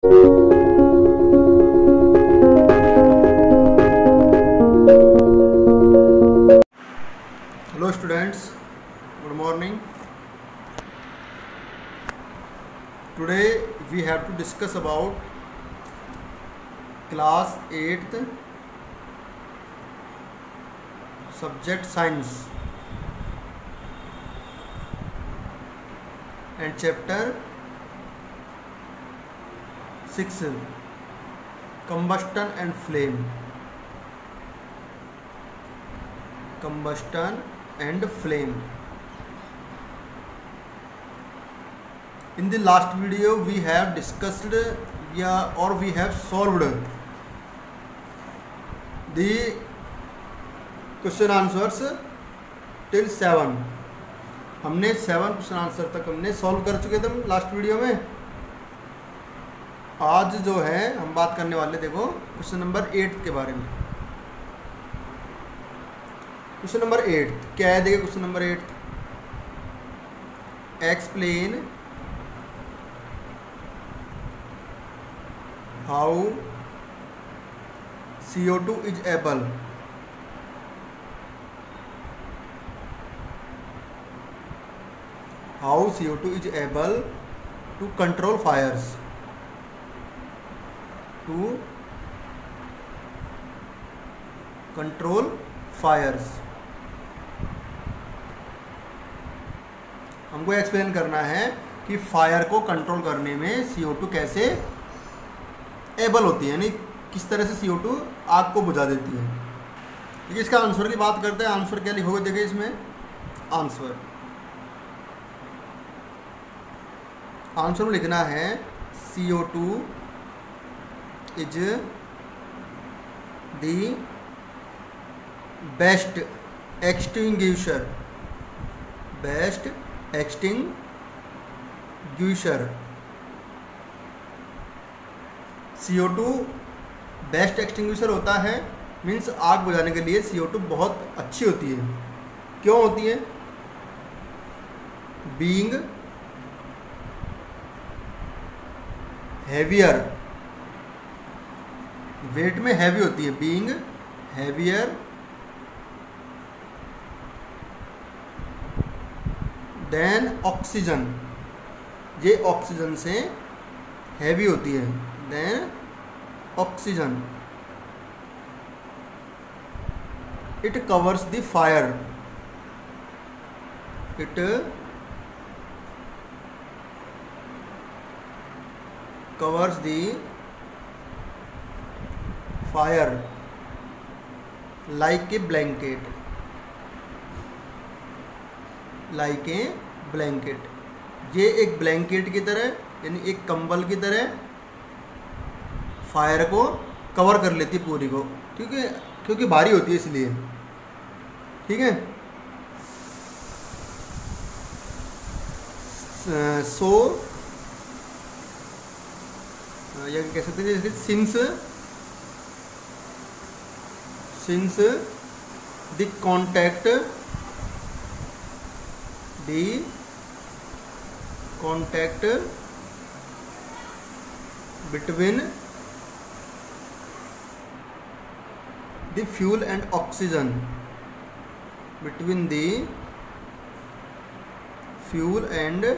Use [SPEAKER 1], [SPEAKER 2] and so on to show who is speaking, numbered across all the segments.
[SPEAKER 1] Hello students, good morning. Today we have to discuss about class 8th subject science and chapter six combustion and flame combustion and flame in the last video we have discussed या और we have solve the question answers till seven हमने seven question answer तक हमने solve कर चुके थे last video में आज जो है हम बात करने वाले देखो क्वेश्चन नंबर एट्थ के बारे में क्वेश्चन नंबर एट्थ क्या है देखिए question number eighth explain how CO2 two is able how CO2 two is able to control fires to control fires हमको एक्सप्लेन करना है कि फायर को कंट्रोल करने में CO2 कैसे एबल होती है यानी किस तरह से CO2 आग को बुझा देती है देखिए इसका आंसर की बात करते हैं आंसर क्या लिखोगे देखिए इसमें आंसर आंसर में लिखना है CO2 is the best extinguisher best extinguisher C two best extinguisher होता है मीन्स आग बुझाने के लिए सी टू बहुत अच्छी होती है क्यों होती है बींग हैवियर वेट में हैवी होती है बींग हैवियर देन ऑक्सीजन ये ऑक्सीजन से हैवी होती है than oxygen it covers the fire it covers the fire like a blanket like a blanket ये एक ब्लैंकेट की तरह यानी एक कंबल की तरह फायर को कवर कर लेती पूरी को क्योंकि क्योंकि भारी होती है इसलिए ठीक है सो या कह सकते हैं since since the contact the contact between the fuel and oxygen between the fuel and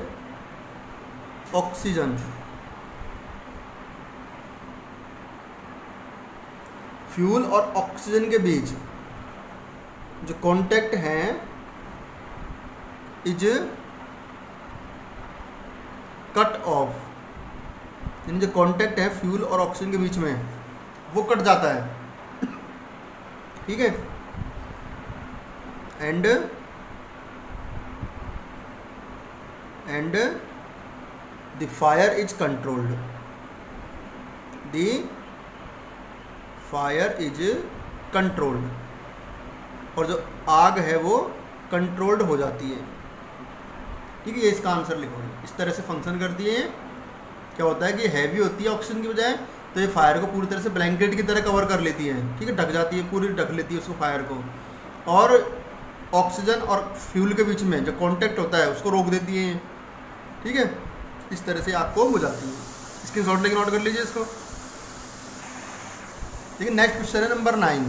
[SPEAKER 1] oxygen fuel और ऑक्सीजन के बीच जो कांटेक्ट हैं इज कट ऑफ यानी जो कांटेक्ट है फ्यूल और ऑक्सीजन के बीच में वो कट जाता है ठीक है and and the fire is controlled the fire is controlled और जो आग है वो कंट्रोल्ड हो जाती है ठीक है ये इसका आंसर लिखोगे इस तरह से फंक्शन करती है क्या होता है कि हैवी होती है ऑक्सीजन की बजाय तो ये फायर को पूरी तरह से ब्लैंकेट की तरह कवर कर लेती है ठीक है ढक जाती है पूरी ढक लेती है उसको फायर को और ऑक्सीजन और फ्यूल के बीच में जो कॉन्टेक्ट होता है उसको रोक देती है ठीक है इस तरह से आपको हो बुझाती है इसके शॉर्ट लेके नोट कर लीजिए इसको लेकिन नेक्स्ट क्वेश्चन है number nine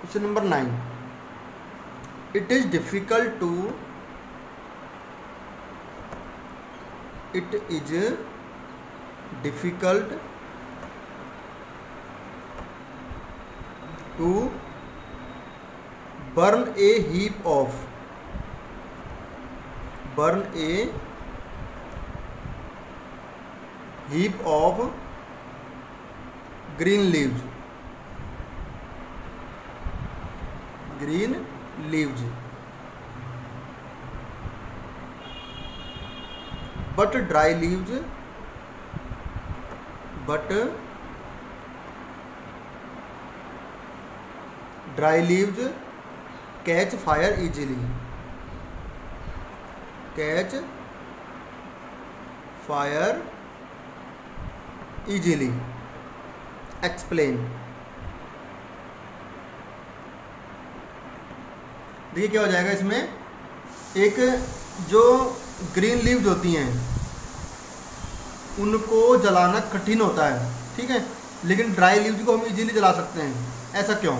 [SPEAKER 1] question number nine it is difficult to it is difficult to burn a heap of burn a heap of green leaves green leaves but dry leaves but dry leaves catch fire easily catch fire easily explain देखिए क्या हो जाएगा इसमें एक जो green leaves होती हैं उनको जलाना कठिन होता है ठीक है लेकिन ड्राई लीव्स को हम इजीली जला सकते हैं ऐसा क्यों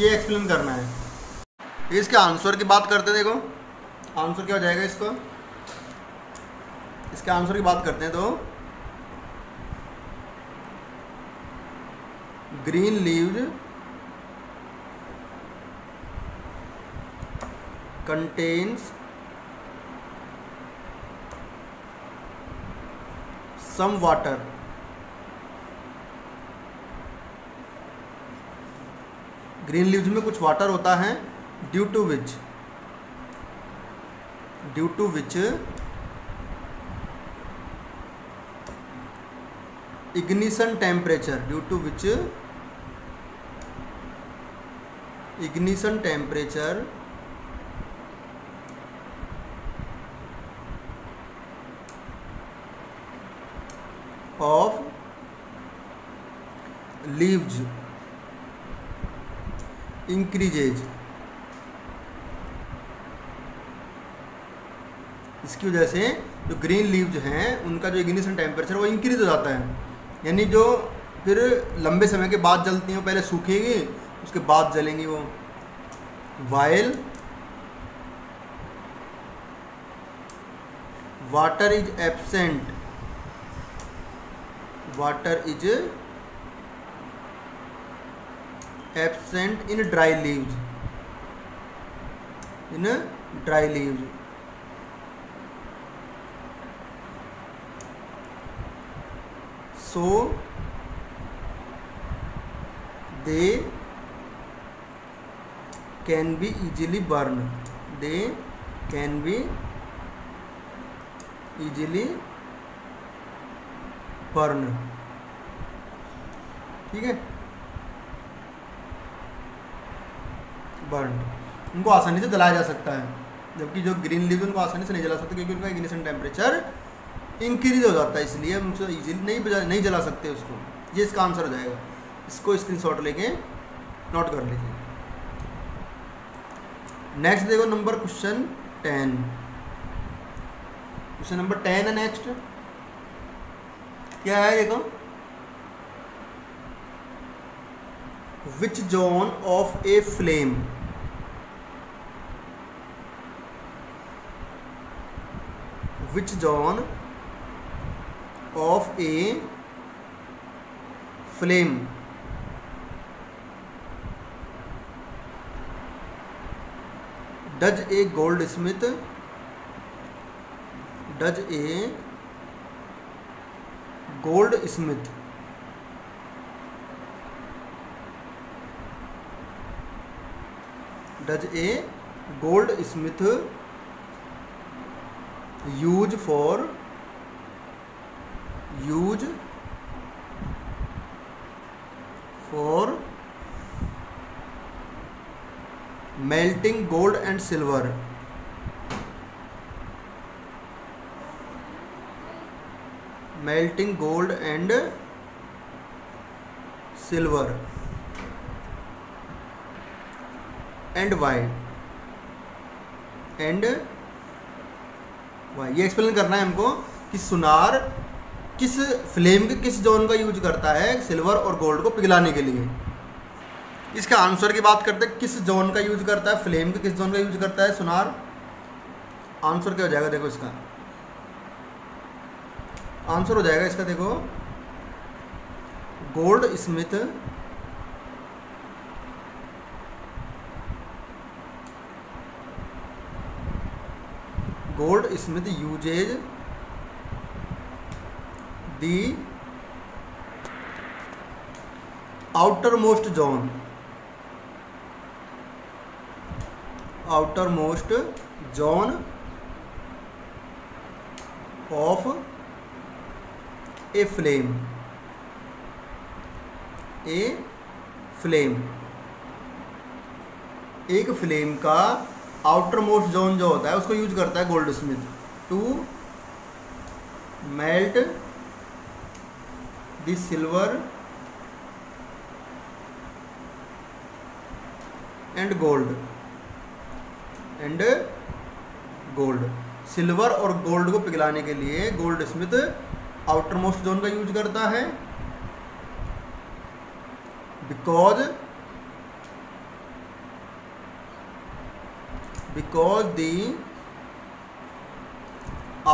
[SPEAKER 1] ये एक्सप्लेन करना है इसके आंसर की बात करते हैं देखो आंसर क्या हो जाएगा इसको इसके आंसर की बात करते हैं तो green leave contains some water green leaves में कुछ वाटर होता है due to which due to which ignition temperature due to which ignition temperature of leaves increases इसकी वजह से जो ग्रीन लीव्स हैं उनका जो इग्निशन टेम्परेचर वो इंक्रीज हो जाता है यानी जो फिर लंबे समय के बाद जलती हैं पहले सूखेगी उसके बाद जलेंगी वो while water is absent water is absent in dry leaves in dry leaves so they can be easily burn they can be easily burn ठीक है बर्न उनको आसानी से जलाया जा सकता है जबकि जो ग्रीन लीव उनको आसानी से नहीं जला सकते क्योंकि उनका इग्निशन टेम्परेचर इंक्रीज हो जाता है इसलिए हम उसको ईजिली नहीं नहीं जला सकते उसको ये इसका आंसर हो जाएगा इसको स्क्रीन शॉट लेके नोट कर लीजिए नेक्स्ट देखो number question ten question number ten है नेक्स्ट क्या है देखो which zone of a flame which zone of a flame does a goldsmith does a goldsmith does a goldsmith use for use for melting gold and silver melting gold and silver and white and why ये explain करना है हमको कि सुनार किस flame के किस zone का यूज करता है सिल्वर और गोल्ड को पिघलाने के लिए इसके आंसर की बात करते हैं किस जोन का यूज करता है फ्लेम के किस जोन का यूज करता है सुनार आंसर क्या हो जाएगा देखो इसका आंसर हो जाएगा इसका देखो goldsmith goldsmith uses the outermost zone outermost zone of a flame a flame एक फ्लेम का आउटर मोस्ट जोन जो होता है उसको यूज करता है goldsmith to melt the silver and gold and gold silver और गोल्ड को पिघलाने के लिए goldsmith outermost zone का यूज करता है because because the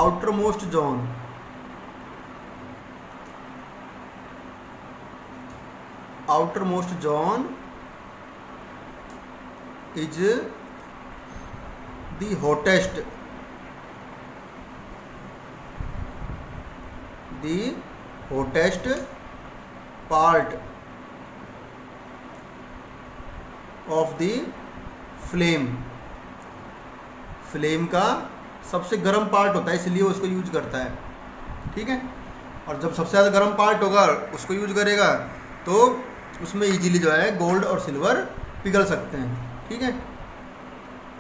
[SPEAKER 1] outermost zone most zone is the hottest the hottest part of the flame flame का सबसे गर्म पार्ट होता है इसलिए उसको यूज करता है ठीक है और जब सबसे ज़्यादा गर्म पार्ट होगा उसको यूज करेगा तो उसमें इजीली जो है गोल्ड और सिल्वर पिघल सकते हैं ठीक है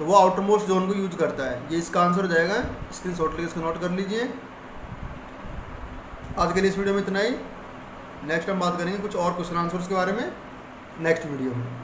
[SPEAKER 1] तो वो आउटर मोस्ट जोन को यूज करता है ये इसका आंसर हो जाएगा स्क्रीन शॉट लेकर इसको नोट कर लीजिए आज के लिए इस वीडियो में इतना ही नेक्स्ट हम बात करेंगे कुछ और क्वेश्चन आंसर्स के बारे में नेक्स्ट वीडियो में